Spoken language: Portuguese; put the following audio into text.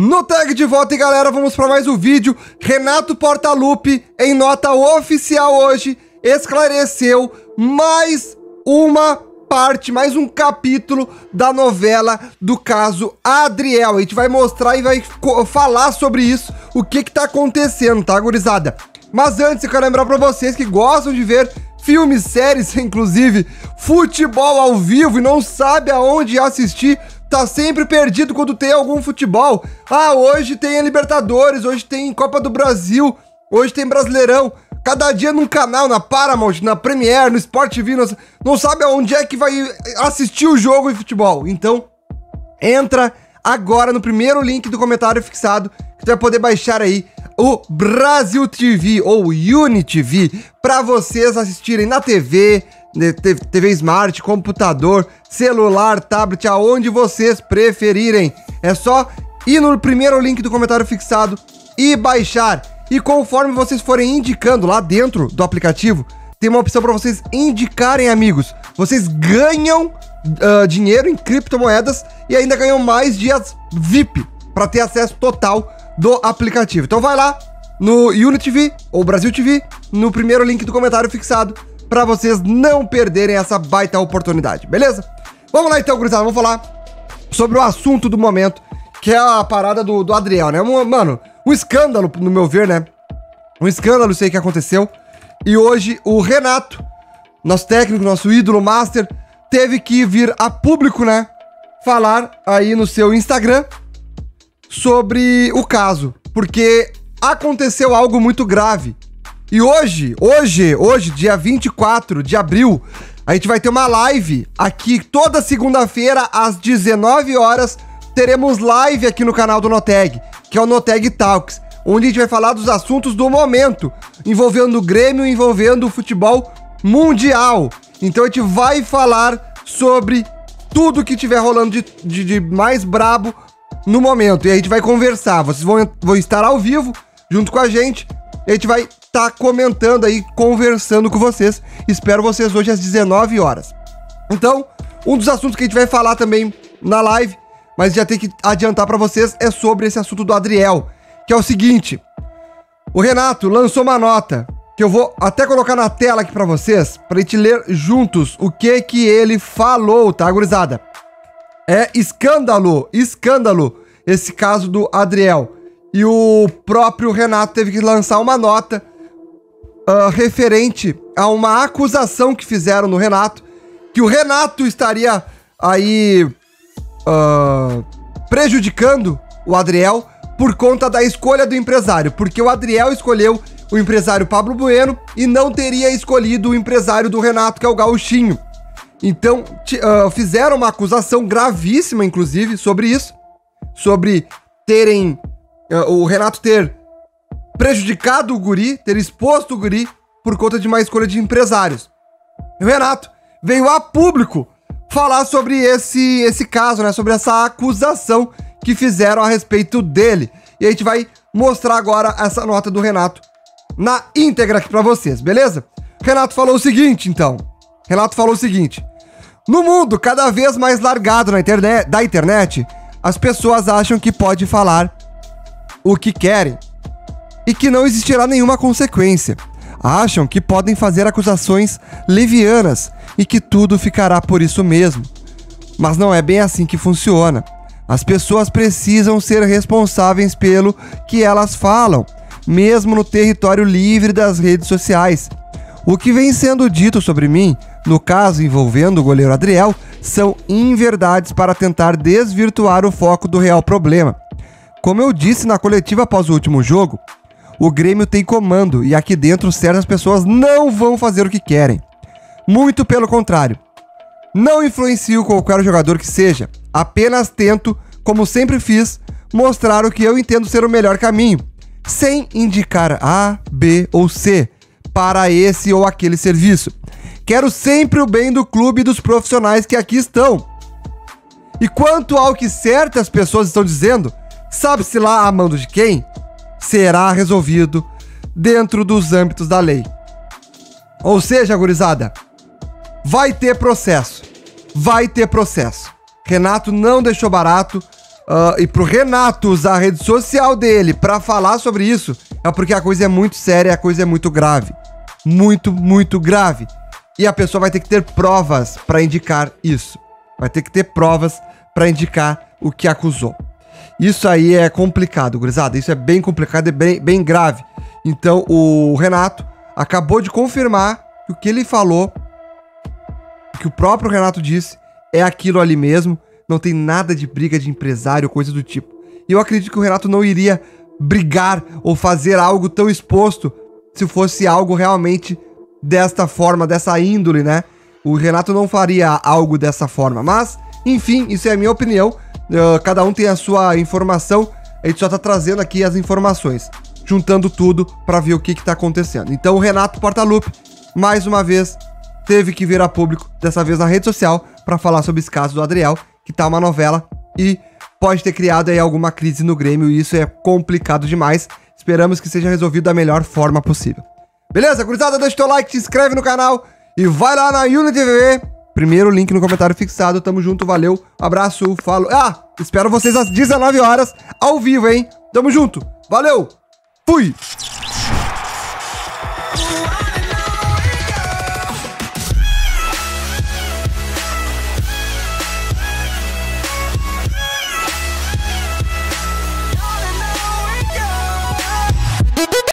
No tag de volta e galera, vamos para mais um vídeo. Renato Portaluppi, em nota oficial hoje, esclareceu mais uma parte, mais um capítulo da novela do caso Adriel. A gente vai mostrar e vai falar sobre isso, o que que tá acontecendo, tá, gurizada? Mas antes, eu quero lembrar para vocês que gostam de ver filmes, séries, inclusive futebol ao vivo e não sabe aonde assistir, tá sempre perdido quando tem algum futebol. Ah, hoje tem a Libertadores, hoje tem Copa do Brasil, hoje tem Brasileirão. Cada dia num canal, na Paramount, na Premiere, no Sport TV, não, não sabe aonde é que vai assistir o jogo de futebol. Então, entra agora no primeiro link do comentário fixado que vai poder baixar aí o Brasil TV ou Uni TV para vocês assistirem na TV, TV Smart, computador, celular, tablet, aonde vocês preferirem. É só ir no primeiro link do comentário fixado e baixar. E conforme vocês forem indicando lá dentro do aplicativo, tem uma opção para vocês indicarem amigos. Vocês ganham uh, dinheiro em criptomoedas e ainda ganham mais dias VIP para ter acesso total do aplicativo. Então vai lá no UniTV ou Brasil TV, no primeiro link do comentário fixado para vocês não perderem essa baita oportunidade, beleza? Vamos lá então, gurizada, vamos falar sobre o assunto do momento, que é a parada do, do Adriel, né? Mano, um escândalo, no meu ver, né? Um escândalo, sei que aconteceu. E hoje o Renato, nosso técnico, nosso ídolo master, teve que vir a público, né? Falar aí no seu Instagram sobre o caso. Porque aconteceu algo muito grave e hoje, hoje, hoje, dia 24 de abril, a gente vai ter uma live aqui toda segunda-feira às 19 horas. Teremos live aqui no canal do Noteg, que é o Noteg Talks, onde a gente vai falar dos assuntos do momento, envolvendo o Grêmio, envolvendo o futebol mundial. Então a gente vai falar sobre tudo que tiver rolando de, de, de mais brabo no momento. E a gente vai conversar. Vocês vão, vão estar ao vivo junto com a gente. E a gente vai tá comentando aí, conversando com vocês. Espero vocês hoje às 19 horas. Então, um dos assuntos que a gente vai falar também na live, mas já tem que adiantar para vocês, é sobre esse assunto do Adriel, que é o seguinte: o Renato lançou uma nota que eu vou até colocar na tela aqui para vocês, pra gente ler juntos o que que ele falou, tá, gurizada? É escândalo, escândalo esse caso do Adriel. E o próprio Renato teve que lançar uma nota uh, referente a uma acusação que fizeram no Renato, que o Renato estaria aí uh, prejudicando o Adriel por conta da escolha do empresário, porque o Adriel escolheu o empresário Pablo Bueno e não teria escolhido o empresário do Renato, que é o Gauchinho. Então, uh, fizeram uma acusação gravíssima, inclusive, sobre isso, sobre terem. Uh, o Renato ter prejudicado o guri, ter exposto o guri por conta de uma escolha de empresários. E o Renato veio a público falar sobre esse, esse caso, né? Sobre essa acusação que fizeram a respeito dele. E a gente vai mostrar agora essa nota do Renato na íntegra aqui para vocês, beleza? Renato falou o seguinte, então. Renato falou o seguinte: No mundo cada vez mais largado na internet, da internet, as pessoas acham que pode falar o que querem e que não existirá nenhuma consequência. Acham que podem fazer acusações levianas e que tudo ficará por isso mesmo. Mas não é bem assim que funciona. As pessoas precisam ser responsáveis pelo que elas falam, mesmo no território livre das redes sociais. O que vem sendo dito sobre mim, no caso envolvendo o goleiro Adriel, são inverdades para tentar desvirtuar o foco do real problema. Como eu disse na coletiva após o último jogo, o Grêmio tem comando e aqui dentro certas pessoas não vão fazer o que querem. Muito pelo contrário. Não influencio qualquer jogador que seja, apenas tento, como sempre fiz, mostrar o que eu entendo ser o melhor caminho, sem indicar A, B ou C para esse ou aquele serviço. Quero sempre o bem do clube e dos profissionais que aqui estão. E quanto ao que certas pessoas estão dizendo, sabe-se lá a mando de quem? Será resolvido dentro dos âmbitos da lei. Ou seja, gurizada, vai ter processo. Vai ter processo. Renato não deixou barato. uh, e pro Renato usar a rede social dele para falar sobre isso, é porque a coisa é muito séria, a coisa é muito grave. Muito, muito grave. E a pessoa vai ter que ter provas para indicar isso. Vai ter que ter provas para indicar o que acusou. Isso aí é complicado, gurizada. Isso é bem complicado e bem, bem grave. Então, o Renato acabou de confirmar que o que ele falou, que o próprio Renato disse, é aquilo ali mesmo. Não tem nada de briga de empresário, coisa do tipo. E eu acredito que o Renato não iria brigar ou fazer algo tão exposto se fosse algo realmente desta forma, dessa índole, né? O Renato não faria algo dessa forma. Mas, enfim, isso é a minha opinião. Uh, cada um tem a sua informação. A gente só tá trazendo aqui as informações, juntando tudo para ver o que que tá acontecendo. Então, o Renato Portaluppi, mais uma vez, teve que vir a público, dessa vez na rede social, para falar sobre esse caso do Adriel, que tá uma novela e pode ter criado aí alguma crise no Grêmio e isso é complicado demais. Esperamos que seja resolvido da melhor forma possível. Beleza, gurizada? Deixa o teu like, se inscreve no canal e vai lá na UniTV. Primeiro link no comentário fixado. Tamo junto, valeu. Abraço, falo. Ah, espero vocês às 19 horas ao vivo, hein? Tamo junto. Valeu. Fui.